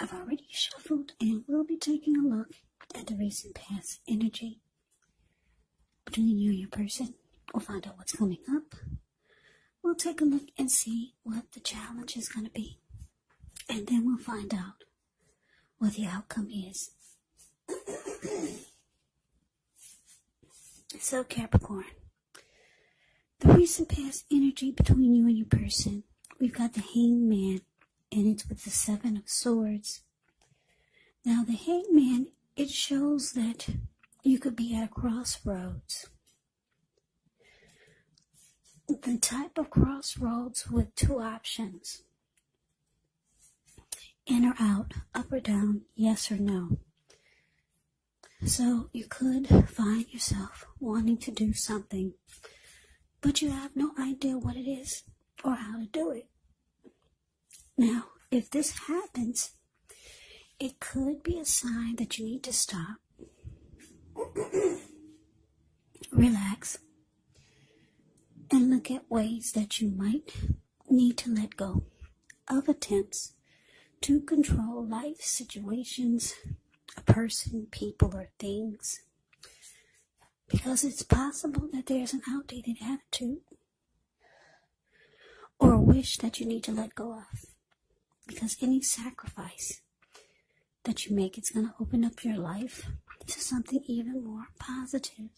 I've already shuffled and we'll be taking a look at the recent past energy between you and your person. We'll find out what's coming up. We'll take a look and see what the challenge is going to be. And then we'll find out what the outcome is. so, Capricorn, the recent past energy between you and your person, we've got the hangman, and it's with the seven of swords. Now, the hangman, it shows that you could be at a crossroads. The type of crossroads with two options in or out, up or down, yes or no. So you could find yourself wanting to do something, but you have no idea what it is or how to do it. Now, if this happens, it could be a sign that you need to stop, relax, and look at ways that you might need to let go of attempts to control life situations, a person, people, or things. Because it's possible that there's an outdated attitude or a wish that you need to let go of. Because any sacrifice that you make is going to open up your life to something even more positive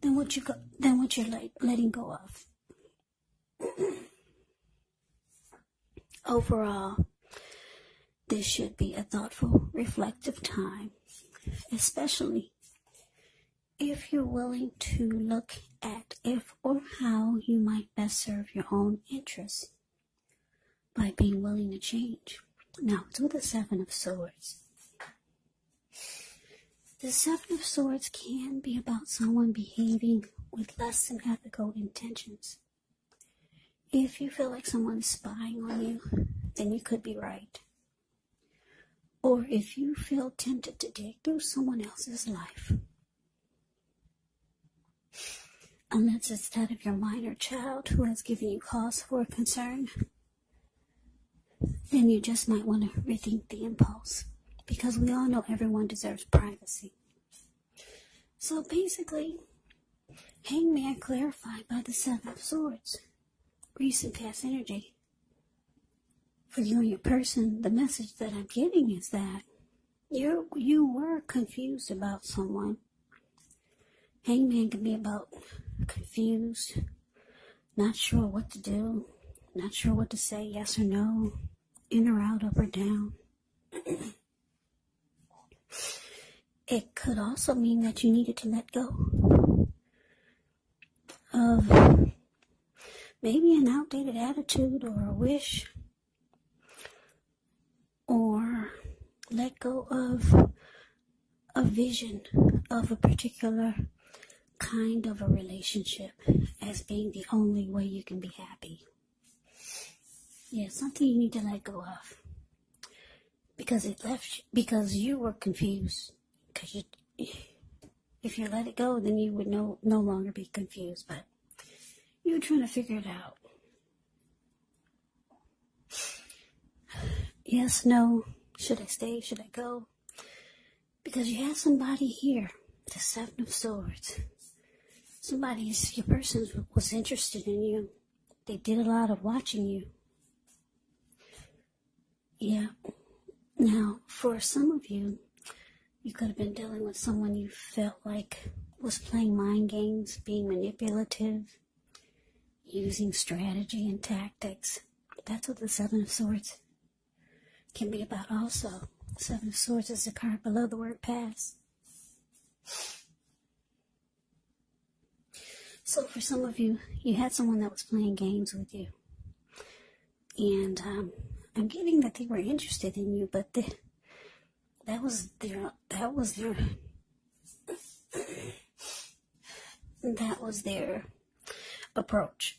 than what you go, than what you're let, letting go of. Overall, this should be a thoughtful, reflective time, especially if you're willing to look at if or how you might best serve your own interests by being willing to change. Now, with the Seven of Swords. The Seven of Swords can be about someone behaving with less than ethical intentions. If you feel like someone is spying on you, then you could be right. Or if you feel tempted to dig through someone else's life, unless it's that of your minor child who has given you cause for concern, then you just might want to rethink the impulse because we all know everyone deserves privacy. So basically, Hangman clarified by the Seven of Swords, recent past energy. For you and your person, the message that I'm getting is that you you were confused about someone. Hangman can be about confused, not sure what to do, not sure what to say, yes or no, in or out, up or down. it could also mean that you needed to let go of maybe an outdated attitude or a wish or let go of a vision of a particular kind of a relationship as being the only way you can be happy. Yeah, something you need to let go of. Because it left you, because you were confused. Because you if you let it go then you would no no longer be confused but you were trying to figure it out. Yes no. Should i stay? Should i go? Because you have somebody here the seven of swords. Somebody your person was interested in you. They did a lot of watching you yeah now, for some of you, you could have been dealing with someone you felt like was playing mind games, being manipulative, using strategy and tactics. That's what the Seven of Swords can be about also. Seven of Swords is the card below the word pass. So for some of you, you had someone that was playing games with you. And um, I'm getting that they were interested in you, but that was their that was their that was their approach.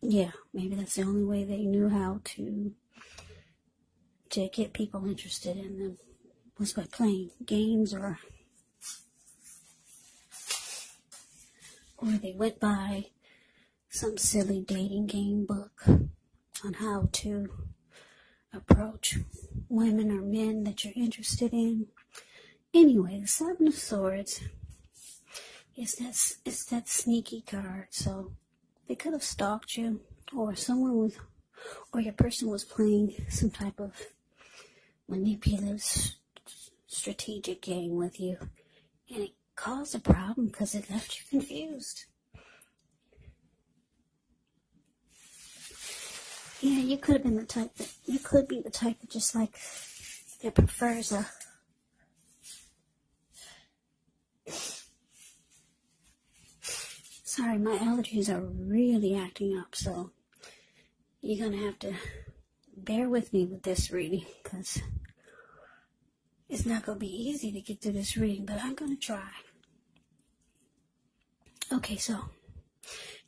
Yeah, maybe that's the only way they knew how to to get people interested in them was by playing games or or they went by some silly dating game book on how to approach women or men that you're interested in. Anyway, the Seven of Swords is that, it's that sneaky card. So they could have stalked you, or someone was, or your person was playing some type of manipulative, strategic game with you, and it caused a problem because it left you confused. Yeah, you could have been the type that you could be the type that just like that prefers a Sorry, my allergies are really acting up, so you're gonna have to bear with me with this reading because it's not gonna be easy to get through this reading, but I'm gonna try. Okay, so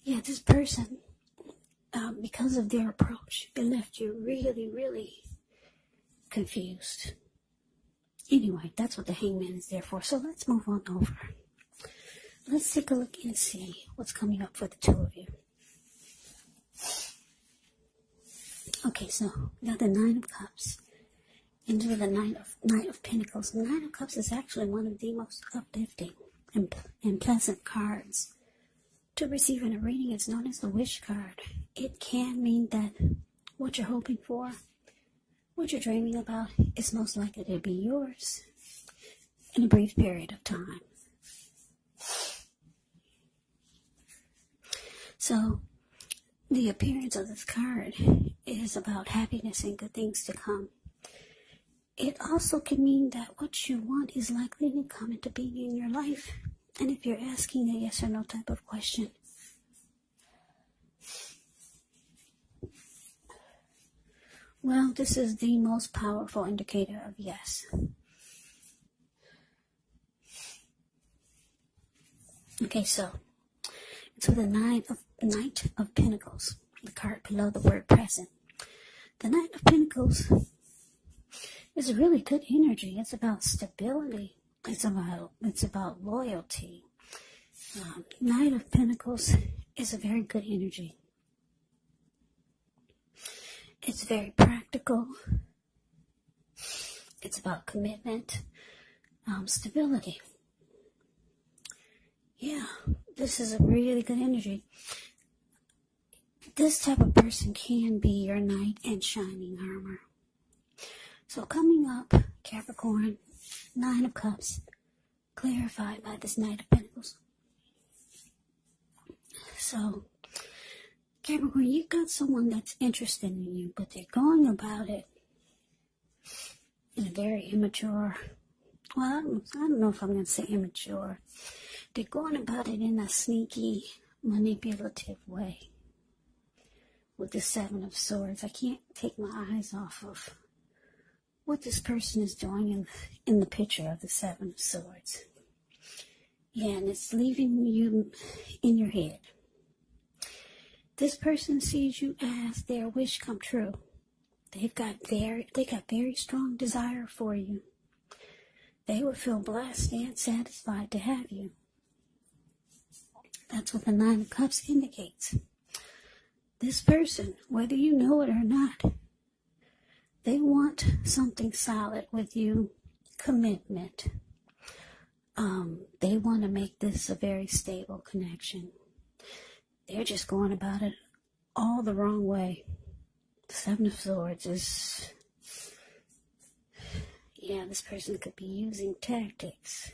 yeah, this person, um, because of their approach, it left you really, really confused. Anyway, that's what the hangman is there for. So let's move on over. Let's take a look and see what's coming up for the two of you. Okay, so we got the Nine of Cups into the Nine of Knight of Pentacles. The Knight of Cups is actually one of the most uplifting and, and pleasant cards to receive in a reading. It's known as the Wish card. It can mean that what you're hoping for, what you're dreaming about, is most likely to be yours in a brief period of time. So, the appearance of this card is about happiness and good things to come. It also can mean that what you want is likely to come into being in your life. And if you're asking a yes or no type of question, well, this is the most powerful indicator of yes. Okay, so it's with the nine of Knight of Pentacles, the card below the word present. The Knight of Pentacles is a really good energy. It's about stability. It's about it's about loyalty. Um, Knight of Pentacles is a very good energy. It's very practical. It's about commitment, um, stability. Yeah, this is a really good energy. This type of person can be your knight in shining armor. So coming up, Capricorn, Nine of Cups, clarified by this Knight of Pentacles. So, Capricorn, you've got someone that's interested in you, but they're going about it in a very immature, well, I don't, I don't know if I'm going to say immature. They're going about it in a sneaky, manipulative way. With the Seven of Swords, I can't take my eyes off of what this person is doing in, in the picture of the Seven of Swords. Yeah, and it's leaving you in your head. This person sees you as their wish come true. They've got very, they got very strong desire for you. They would feel blessed and satisfied to have you. That's what the Nine of Cups indicates. This person, whether you know it or not, they want something solid with you, commitment. Um, they want to make this a very stable connection. They're just going about it all the wrong way. The Seven of Swords is, yeah, this person could be using tactics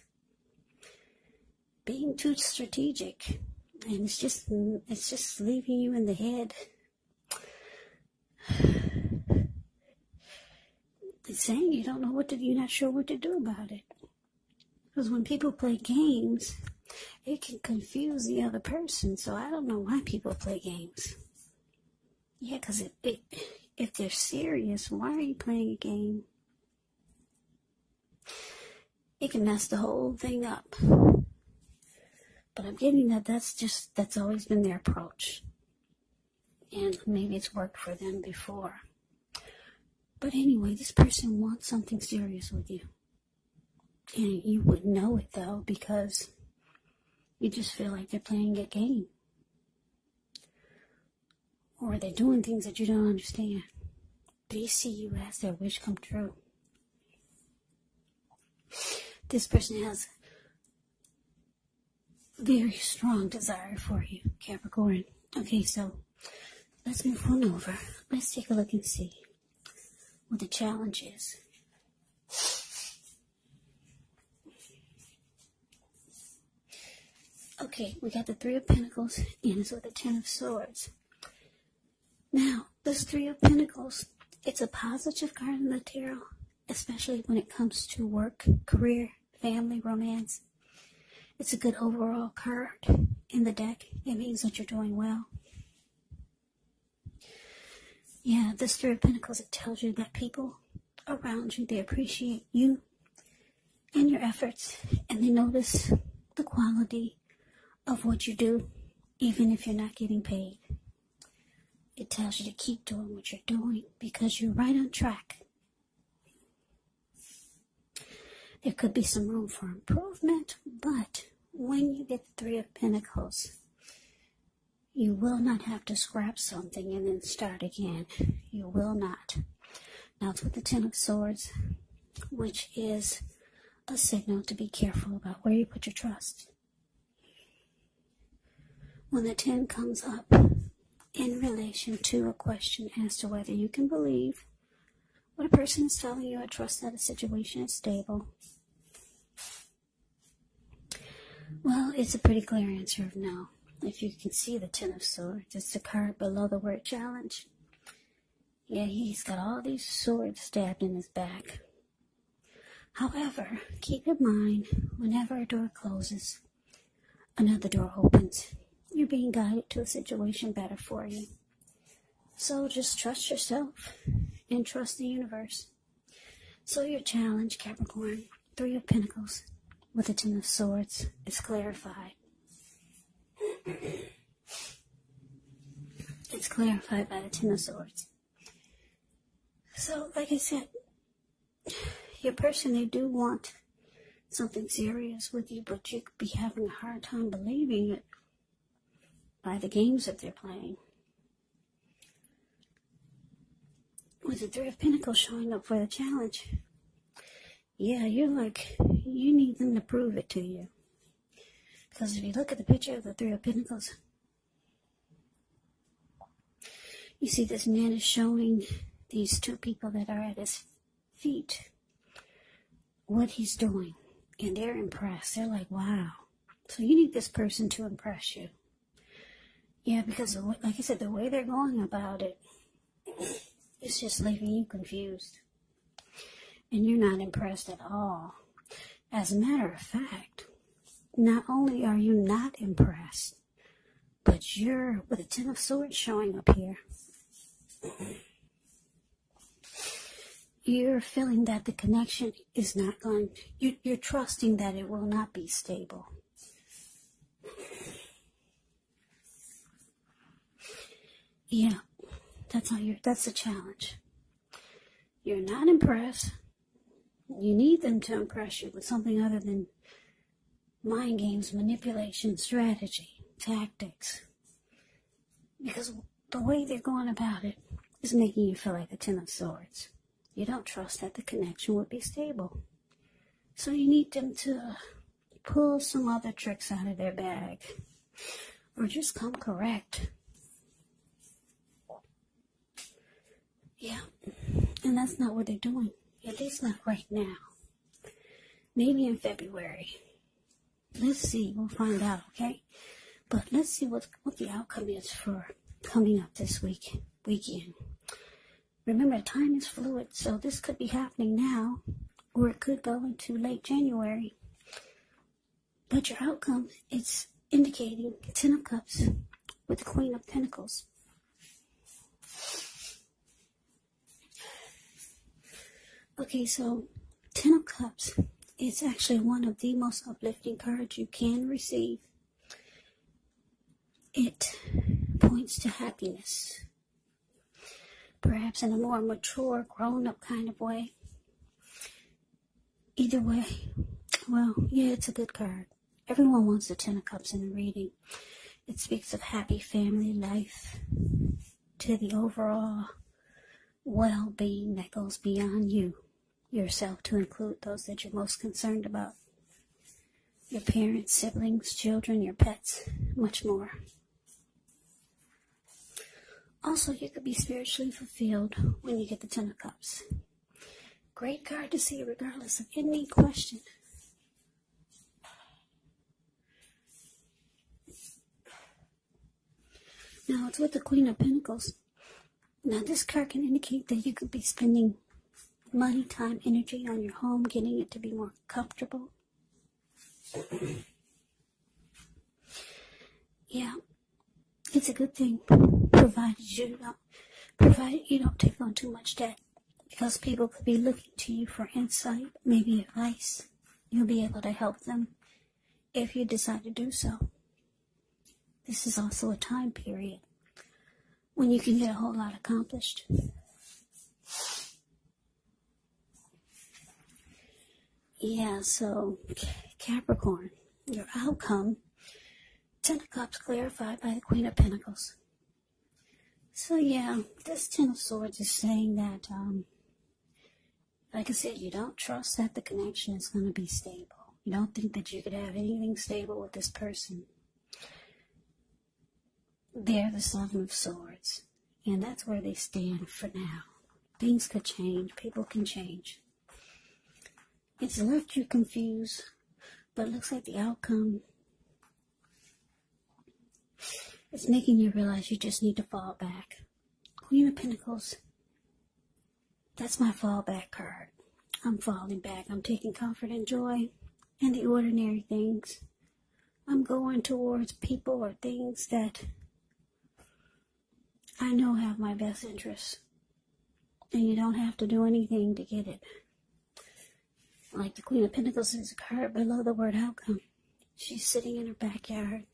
being too strategic and it's just it's just leaving you in the head saying you don't know what to you're not sure what to do about it because when people play games it can confuse the other person so i don't know why people play games yeah because it, it, if they're serious why are you playing a game it can mess the whole thing up but I'm getting that that's just, that's always been their approach. And maybe it's worked for them before. But anyway, this person wants something serious with you. And you would know it though, because you just feel like they're playing a game. Or they're doing things that you don't understand. they see you as their wish come true. This person has very strong desire for you, Capricorn. Okay, so let's move on over. Let's take a look and see what the challenge is. Okay, we got the Three of Pentacles and it's with the Ten of Swords. Now, this Three of Pentacles, it's a positive card in the tarot, especially when it comes to work, career, family, romance. It's a good overall card in the deck. It means that you're doing well. Yeah, this Three of Pentacles, it tells you that people around you, they appreciate you and your efforts, and they notice the quality of what you do, even if you're not getting paid. It tells you to keep doing what you're doing because you're right on track. There could be some room for improvement, but when you get the Three of Pentacles, you will not have to scrap something and then start again. You will not. Now it's with the Ten of Swords, which is a signal to be careful about where you put your trust when the 10 comes up in relation to a question as to whether you can believe what a person is telling you or trust that a situation is stable. Well, it's a pretty clear answer of no. If you can see the Ten of Swords, it's the card below the word challenge. Yeah, he's got all these swords stabbed in his back. However, keep in mind, whenever a door closes, another door opens. You're being guided to a situation better for you. So just trust yourself and trust the universe. So your challenge, Capricorn, Three of Pentacles with the Ten of Swords is clarified. it's clarified by the Ten of Swords. So, like I said, your person, they do want something serious with you, but you could be having a hard time believing it by the games that they're playing. With the Three of Pentacles showing up for the challenge, yeah, you're like, you need them to prove it to you. Because if you look at the picture of the Three of Pentacles, you see this man is showing these two people that are at his feet what he's doing. And they're impressed. They're like, wow. So you need this person to impress you. Yeah, because like I said, the way they're going about it, it's just leaving you confused. And you're not impressed at all. As a matter of fact, not only are you not impressed, but you're with a Ten of Swords showing up here. You're feeling that the connection is not going, you, you're trusting that it will not be stable. Yeah, that's how you're, that's the challenge. You're not impressed. You need them to impress you with something other than mind games, manipulation, strategy, tactics. Because the way they're going about it is making you feel like the Ten of Swords. You don't trust that the connection would be stable. So you need them to pull some other tricks out of their bag. Or just come correct Yeah, and that's not what they're doing. At least not right now. Maybe in February. Let's see. We'll find out, okay? But let's see what, what the outcome is for coming up this week, weekend. Remember, time is fluid, so this could be happening now, or it could go into late January. But your outcome, it's indicating Ten of Cups with the Queen of Pentacles. Okay, so Ten of Cups is actually one of the most uplifting cards you can receive. It points to happiness, perhaps in a more mature, grown up kind of way. Either way, well, yeah, it's a good card. Everyone wants the Ten of Cups in a reading. It speaks of happy family life to the overall well being that goes beyond you, yourself, to include those that you're most concerned about your parents, siblings, children, your pets, much more. Also, you could be spiritually fulfilled when you get the Ten of Cups. Great card to see regardless of any question. Now it's with the Queen of Pentacles. Now this card can indicate that you could be spending money, time, energy on your home, getting it to be more comfortable. yeah, it's a good thing, provided you don't, provided you don't take on too much debt, because people could be looking to you for insight, maybe advice. You'll be able to help them if you decide to do so. This is also a time period when you can get a whole lot accomplished. Yeah, so Capricorn, your outcome, Ten of Cups clarified by the Queen of Pentacles. So yeah, this Ten of Swords is saying that, um, like I said, you don't trust that the connection is going to be stable. You don't think that you could have anything stable with this person. They're the Seven of Swords, and that's where they stand for now. Things could change, people can change. It's left you confused, but it looks like the outcome is making you realize you just need to fall back. Queen of Pentacles, that's my fallback card. I'm falling back. I'm taking comfort and joy in the ordinary things. I'm going towards people or things that I know have my best interests. And you don't have to do anything to get it. Like the Queen of Pentacles is a card below the word outcome. She's sitting in her backyard.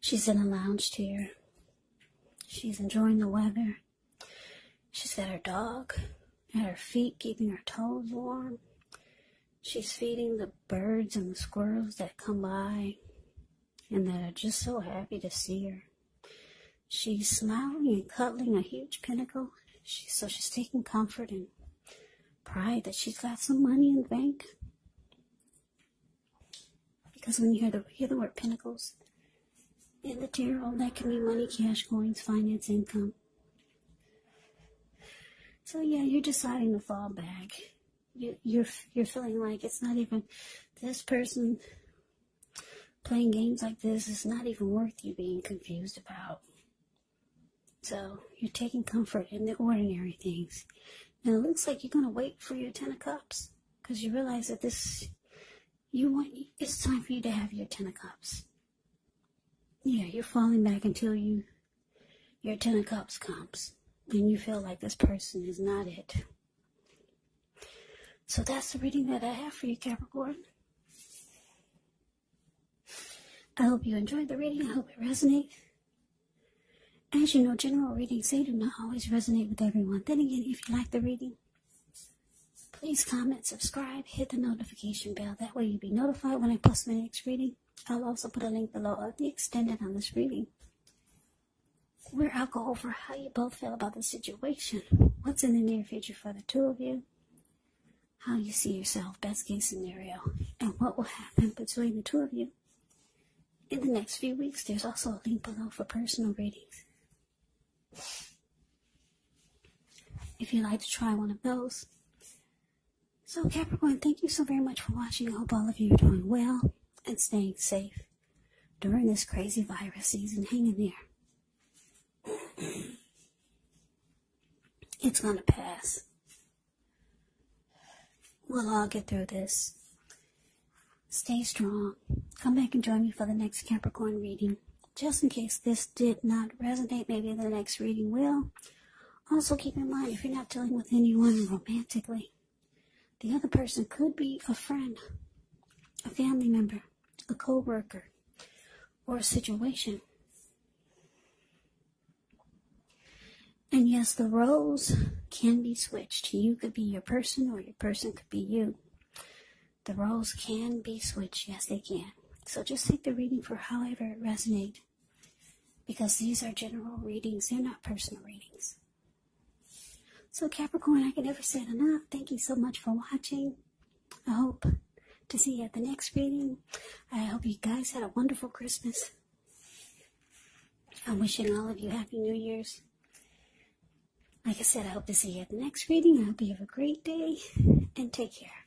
She's in a lounge chair. She's enjoying the weather. She's got her dog at her feet, keeping her toes warm. She's feeding the birds and the squirrels that come by and that are just so happy to see her. She's smiling and cuddling a huge pentacle. She, so she's taking comfort and pride that she's got some money in the bank. Because when you hear the, hear the word pentacles in the tarot, that can be money, cash, coins, finance, income. So yeah, you're deciding to fall back. You, you're you're feeling like it's not even this person playing games like this is not even worth you being confused about. So you're taking comfort in the ordinary things. And it looks like you're going to wait for your Ten of Cups because you realize that this, you want, it's time for you to have your Ten of Cups. Yeah, you're falling back until you, your Ten of Cups comes. And you feel like this person is not it. So that's the reading that I have for you, Capricorn. I hope you enjoyed the reading. I hope it resonated. As you know, general readings, they do not always resonate with everyone. Then again, if you like the reading, please comment, subscribe, hit the notification bell. That way you'll be notified when I post my next reading. I'll also put a link below of the extended on this reading, where I'll go over how you both feel about the situation, what's in the near future for the two of you, how you see yourself, best case scenario, and what will happen between the two of you in the next few weeks. There's also a link below for personal readings. If you'd like to try one of those. So Capricorn, thank you so very much for watching. I hope all of you are doing well and staying safe during this crazy virus season. Hang in there. It's gonna pass. We'll all get through this. Stay strong. Come back and join me for the next Capricorn reading just in case this did not resonate, maybe the next reading will. Also, keep in mind if you're not dealing with anyone romantically, the other person could be a friend, a family member, a co worker, or a situation. And yes, the roles can be switched. You could be your person, or your person could be you. The roles can be switched. Yes, they can. So just take the reading for however it resonates because these are general readings, they're not personal readings. So, Capricorn, I can never say enough. Thank you so much for watching. I hope to see you at the next reading. I hope you guys had a wonderful Christmas. I'm wishing all of you Happy New Year's. Like I said, I hope to see you at the next reading. I hope you have a great day and take care.